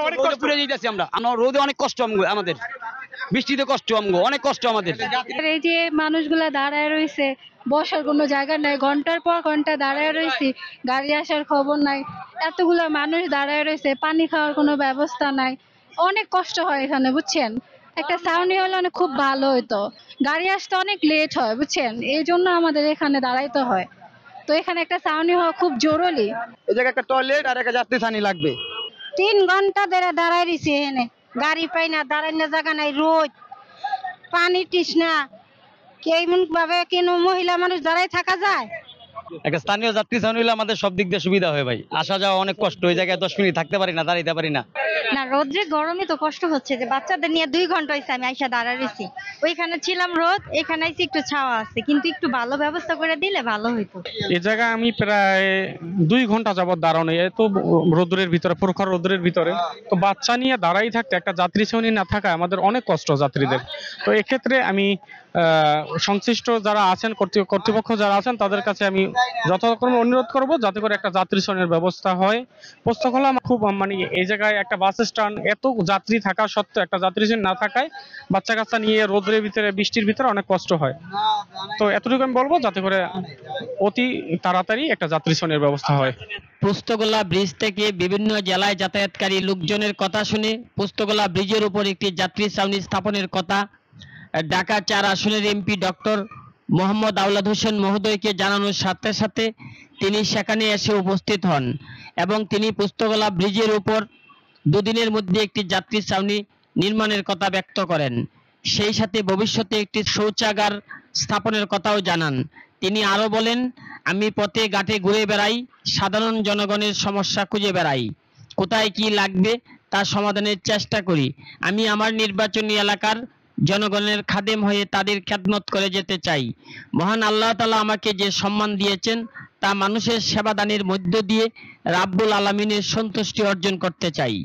অনেক কষ্ট। পুড়ে যেতেছি আমরা। আমরা রোদে অনেক কষ্ট আমাদের। বৃষ্টিতে কষ্ট আমগো অনেক কষ্ট আমাদের। এই যে মানুষগুলা দাঁড়ায় রয়েছে বসার কোনো জায়গা নাই। ঘণ্টার পর ঘণ্টা দাঁড়ায় রয়েছি গাড়ি আসার খবর নাই। এতগুলা মানুষ দাঁড়ায় রয়েছে পানি খাওয়ার কোনো ব্যবস্থা নাই। অনেক কষ্ট হয় এখানে বুঝছেন? একটা সাউনি হলে অনেক খুব ভালো হতো গাড়ি আসতে অনেক লেট হয় বুঝছেন? এই জন্য আমাদের এখানে দাঁড়াইতে হয়। তো এখানে একটা সাউনি হওয়া খুব জরুরি। এই জায়গায় একটা টয়লেট আর একটা যাত্রী লাগবে। তিন ঘণ্টা ধরে দাঁড়ায় রয়েছি এখানে। গাড়ি পাই না দাঁড়ানোর জায়গা নাই, রোদ। পানি তৃষ্ণা কেমন ভাবে কেন মহিলা মানুষ দাঁড়াই থাকা যায়? একটা স্থানীয় যাত্রী ছাউনি হলে আমাদের সব দিক দিয়ে সুবিধা হয় ভাই। আসা যাওয়া অনেক কষ্ট ওই জায়গায় দশ মিনিট থাকতে পারি না দাঁড়াইতে পারি না। না রোদ্রে গরমে তো কষ্ট হচ্ছে যে বাচ্চাদের নিয়ে দুই ঘণ্টা হয়েছে আমি আইসা দাঁড়াই রয়েছি ওইখানে ছিলাম রোদ এখানে আইসি একটু ছাওয়া আছে কিন্তু একটু ভালো ব্যবস্থা করে দিলে ভালো হইতো। এই জায়গায় আমি প্রায় দুই ঘণ্টা যাবত দাঁড়ানো এত রোদ্রের ভিতরে প্রখর রোদ্রের ভিতরে। তো বাচ্চা নিয়ে দাঁড়াই থাকতে একটা যাত্রী শ্রেণি না থাকা আমাদের অনেক কষ্ট যাত্রীদের। তো এক্ষেত্রে আমি আহ, সংশ্লিষ্ট যারা আছেন কর্তৃপক্ষ যারা আছেন তাদের কাছে আমি যথাক্রমে অনুরোধ করব যাতে করে একটা যাত্রী শ্রেণির ব্যবস্থা হয়। পুস্তকলা খুব মানে এই জায়গায় একটা বাস স্ট্যান্ড, এত যাত্রী থাকা সত্ত্বেও একটা যাত্রী শ্রেণি না থাকায় বাচ্চা কাচ্চা নিয়ে রোদ্রের ভিতরে, বৃষ্টির ভিতরে অনেক কষ্ট হয়। তো এতটুকু আমি বলব যাতে করে অতি তাড়াতাড়ি একটা যাত্রী শ্রেণির ব্যবস্থা হয়। পুস্তকলা ব্রিজ থেকে বিভিন্ন জেলায় যাতায়াতকারী লোকজনের কথা শুনে পুস্তকলা ব্রিজের উপর একটি যাত্রী ছাউনি স্থাপনের কথা ঢাকা চার আসনের এমপি ডক্টর মোহাম্মদ আউলাদ হোসেন মহোদয়কে জানানোর সাথে সাথে তিনি সেখানে এসে উপস্থিত হন এবং তিনি পুস্তকলা ব্রিজের উপর দুদিনের মধ্যে একটি যাত্রী ছাউনি নির্মাণের কথা ব্যক্ত করেন। সেই সাথে ভবিষ্যতে একটি শৌচাগার স্থাপনের কথাও জানান। তিনি আরও বলেন, আমি পথে ঘাটে ঘুরে বেড়াই, সাধারণ জনগণের সমস্যা খুঁজে বেড়াই। কোথায় কি লাগবে তা সমাধানের চেষ্টা করি। আমি আমার নির্বাচনী এলাকার জনগণের খাদেম হয়ে তাদের খ্যাতমত করে যেতে চাই। মহান আল্লাহ তালা আমাকে যে সম্মান দিয়েছেন, তা মানুষের সেবাদানের মধ্য দিয়ে রাব্বুল আলমিনের সন্তুষ্টি অর্জন করতে চাই।